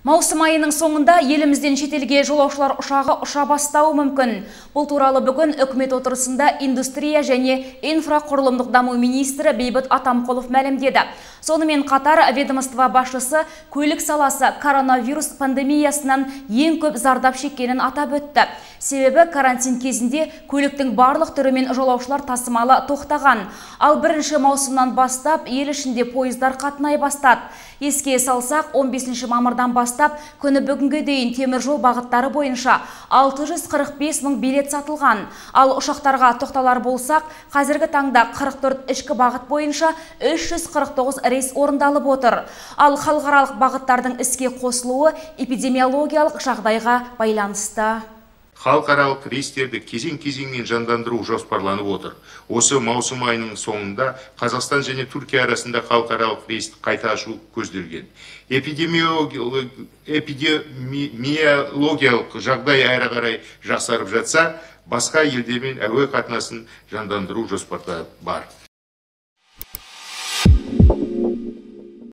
Маусым айының соңында елімізден шетелге жолаушылар ұшағы ұша бастауы мүмкін. Бұл туралы бүгін үкімет отырысында индустрия және инфрақұрылымдық даму министрі Бейбіт Атамқұлов мәлімдеді. Сонымен қатар ведомство басшысы көлік саласы коронавирус пандемиясынан ең көп зардап шеккенін атап өтті. Себебі карантин кезінде көліктің барлық түрімен жолаушылар тасымалы тоқтаған. Ал бірінші маусымнан бастап ел ішінде пойыздар қатынай бастады. Еске салсақ, 15 мамырдан бастап күні бүгінге дейін темір жол бағыттары бойынша 645 мың билет сатылған. Ал ұшақтарға тоқталар болсақ, қазіргі таңда 44 ішкі бағыт бойынша 349 рейс орындалып отыр. Ал халықаралық бағыттардың іске қосылуы эпидемиологиялық жағдайға байланысты халықаралық рейстерді кезең-кезеңмен жандандыру жоспарланып отыр. Осы маусым айының соңында Қазақстан және Түркия арасында халықаралық рейсті қайта ашу көзделген. Эпидемиологиялық жағдай әрі қарай жақсарып жатса, басқа елдермен әуе қатынасын жандандыру жоспарда бар